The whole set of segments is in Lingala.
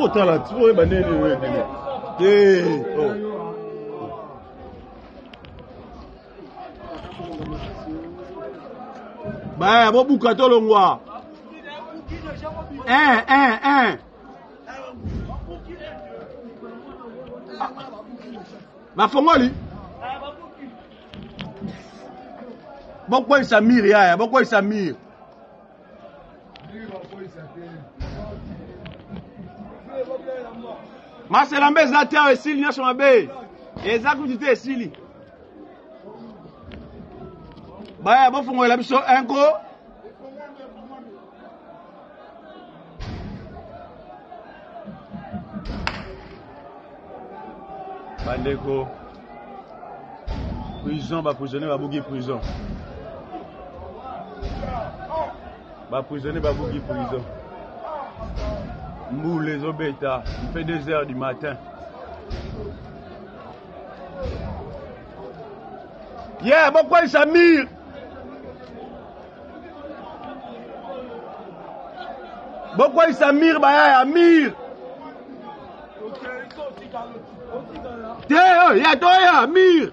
kotala tikoyeba nini wene baya bobuka tolongwa bafongoli bokweyisa mire yaya bokweyisa mire masela mbe eza te awa esili nyonso mabe eza kutu te esili baya bofungwela biso inko bandeko prison baprisonnier babuki prison baprisonnier babuki prison mbula ezobeta mpe 2 heures du matin ye yeah, bokwalisa mire bokwalisa mire baya oh, ya mire te oyo ya toya mire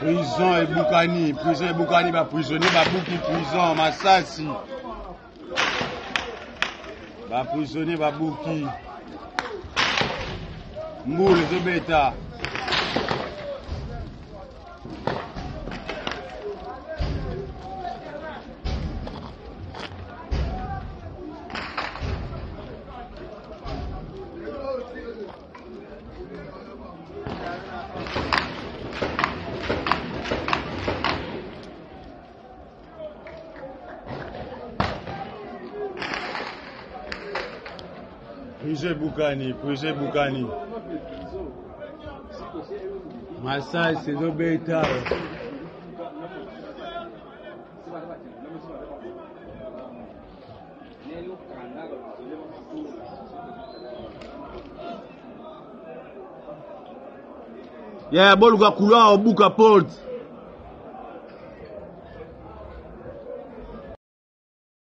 Prison ebukani, prison ebukani baprisonnier babuki prison masasi. Baprisonnier babuki. Mbula ezobeta. Puise Bukani, Puise Bukani. Masai sinobeta. Yeah, boluka kulwa obuka porte.